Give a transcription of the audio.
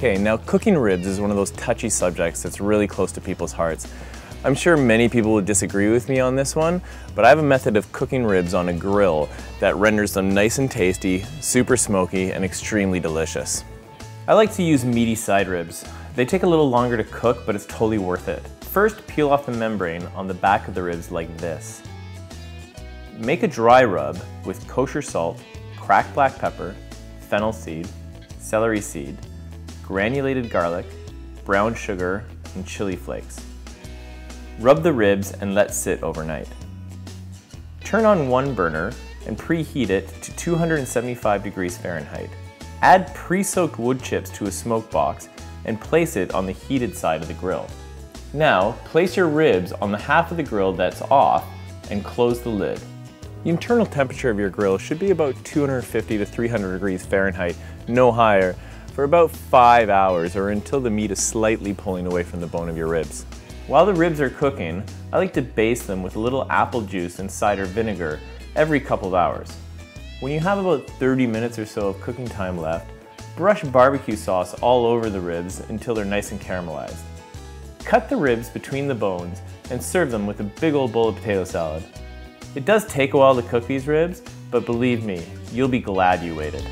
Okay, now cooking ribs is one of those touchy subjects that's really close to people's hearts. I'm sure many people would disagree with me on this one, but I have a method of cooking ribs on a grill that renders them nice and tasty, super smoky, and extremely delicious. I like to use meaty side ribs. They take a little longer to cook, but it's totally worth it. First, peel off the membrane on the back of the ribs like this. Make a dry rub with kosher salt, cracked black pepper, fennel seed, celery seed, granulated garlic, brown sugar, and chili flakes. Rub the ribs and let sit overnight. Turn on one burner and preheat it to 275 degrees Fahrenheit. Add pre-soaked wood chips to a smoke box and place it on the heated side of the grill. Now, place your ribs on the half of the grill that's off and close the lid. The internal temperature of your grill should be about 250 to 300 degrees Fahrenheit, no higher, for about five hours or until the meat is slightly pulling away from the bone of your ribs. While the ribs are cooking, I like to baste them with a little apple juice and cider vinegar every couple of hours. When you have about 30 minutes or so of cooking time left, brush barbecue sauce all over the ribs until they're nice and caramelized. Cut the ribs between the bones and serve them with a big old bowl of potato salad. It does take a while to cook these ribs, but believe me, you'll be glad you waited.